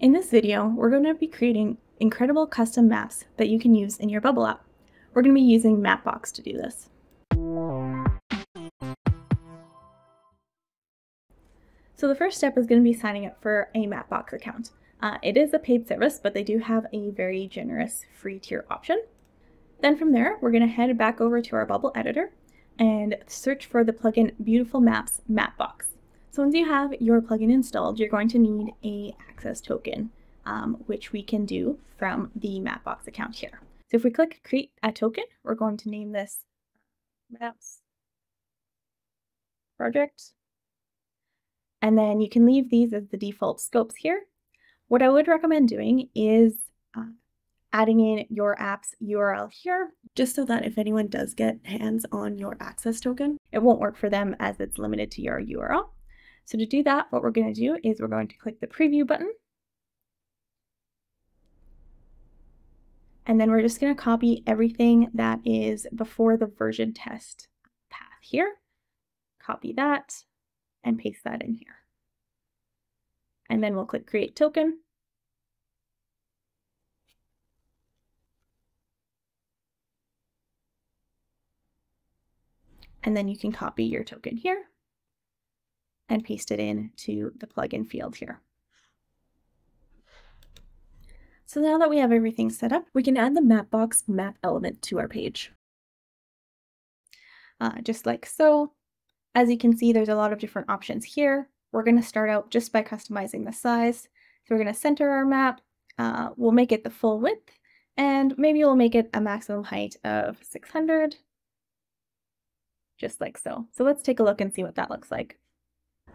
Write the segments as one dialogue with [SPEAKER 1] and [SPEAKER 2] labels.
[SPEAKER 1] In this video, we're going to be creating incredible custom maps that you can use in your Bubble app. We're going to be using Mapbox to do this. So the first step is going to be signing up for a Mapbox account. Uh, it is a paid service, but they do have a very generous free tier option. Then from there, we're going to head back over to our Bubble editor and search for the plugin Beautiful Maps Mapbox. So once you have your plugin installed, you're going to need a access token, um, which we can do from the Mapbox account here. So if we click create a token, we're going to name this maps project. And then you can leave these as the default scopes here. What I would recommend doing is uh, adding in your app's URL here, just so that if anyone does get hands on your access token, it won't work for them as it's limited to your URL. So to do that, what we're going to do is we're going to click the preview button. And then we're just going to copy everything that is before the version test path here. Copy that and paste that in here. And then we'll click create token. And then you can copy your token here and paste it in to the plugin field here. So now that we have everything set up, we can add the Mapbox map element to our page. Uh, just like so. As you can see, there's a lot of different options here. We're going to start out just by customizing the size. So we're going to center our map. Uh, we'll make it the full width, and maybe we'll make it a maximum height of 600, just like so. So let's take a look and see what that looks like.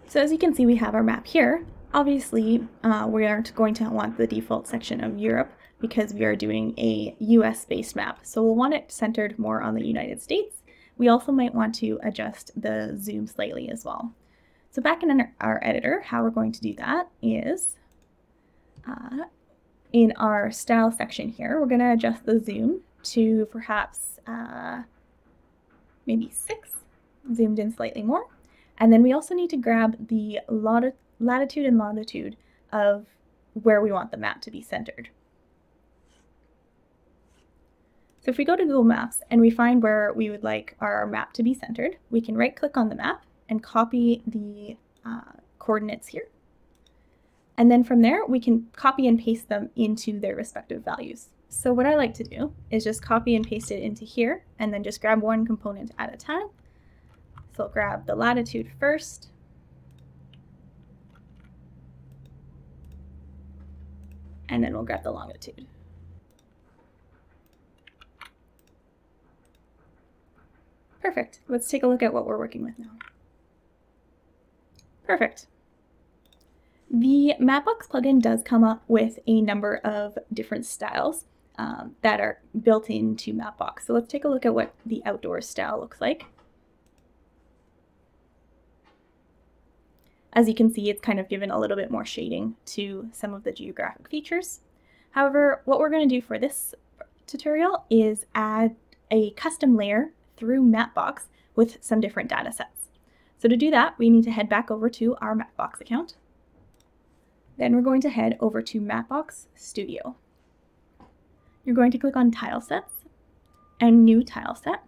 [SPEAKER 1] So as you can see, we have our map here. Obviously, uh, we aren't going to want the default section of Europe because we are doing a US-based map. So we'll want it centered more on the United States. We also might want to adjust the zoom slightly as well. So back in our editor, how we're going to do that is uh, in our style section here, we're going to adjust the zoom to perhaps uh, maybe six, zoomed in slightly more. And then we also need to grab the latitude and longitude of where we want the map to be centered. So if we go to Google Maps and we find where we would like our map to be centered, we can right click on the map and copy the uh, coordinates here. And then from there, we can copy and paste them into their respective values. So what I like to do is just copy and paste it into here and then just grab one component at a time so I'll grab the latitude first. And then we'll grab the longitude. Perfect. Let's take a look at what we're working with now. Perfect. The Mapbox plugin does come up with a number of different styles um, that are built into Mapbox. So let's take a look at what the outdoor style looks like. As you can see, it's kind of given a little bit more shading to some of the geographic features. However, what we're going to do for this tutorial is add a custom layer through Mapbox with some different data sets. So to do that, we need to head back over to our Mapbox account. Then we're going to head over to Mapbox Studio. You're going to click on Tile Sets and New Tile Set.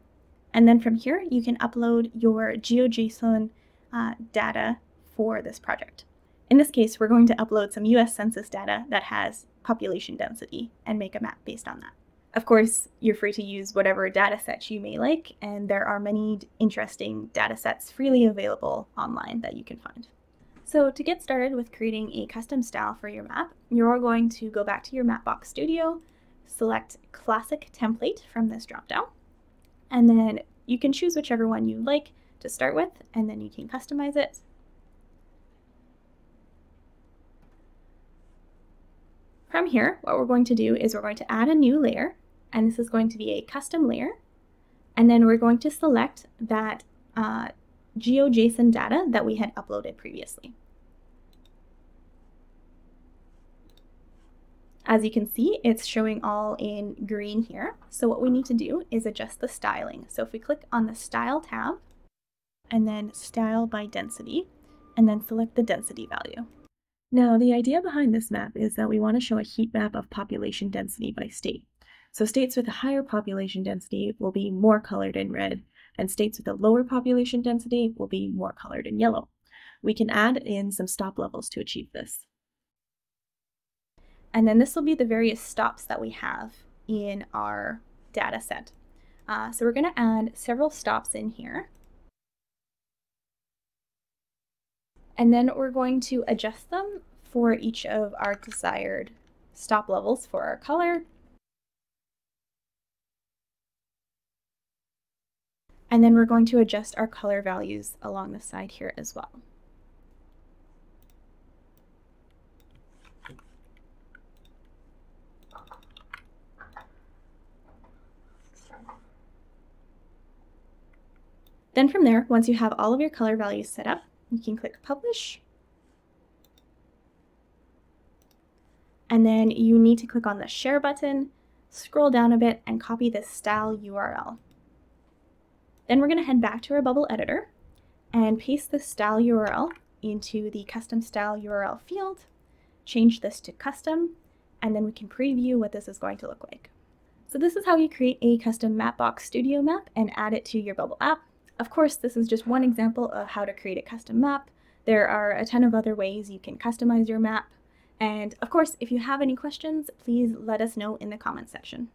[SPEAKER 1] And then from here, you can upload your GeoJSON uh, data for this project. In this case, we're going to upload some US Census data that has population density and make a map based on that. Of course, you're free to use whatever data sets you may like, and there are many interesting data sets freely available online that you can find. So to get started with creating a custom style for your map, you're going to go back to your Mapbox Studio, select Classic Template from this dropdown, and then you can choose whichever one you like to start with, and then you can customize it From here, what we're going to do is we're going to add a new layer, and this is going to be a custom layer. And then we're going to select that uh, GeoJSON data that we had uploaded previously. As you can see, it's showing all in green here. So what we need to do is adjust the styling. So if we click on the Style tab, and then Style by Density, and then select the density value. Now, the idea behind this map is that we want to show a heat map of population density by state. So states with a higher population density will be more colored in red, and states with a lower population density will be more colored in yellow. We can add in some stop levels to achieve this. And then this will be the various stops that we have in our data set. Uh, so we're going to add several stops in here. And then we're going to adjust them for each of our desired stop levels for our color. And then we're going to adjust our color values along the side here as well. Then from there, once you have all of your color values set up, you can click Publish. And then you need to click on the Share button, scroll down a bit, and copy this style URL. Then we're going to head back to our bubble editor and paste the style URL into the custom style URL field, change this to custom, and then we can preview what this is going to look like. So this is how you create a custom Mapbox Studio map and add it to your Bubble app. Of course, this is just one example of how to create a custom map. There are a ton of other ways you can customize your map. And of course, if you have any questions, please let us know in the comments section.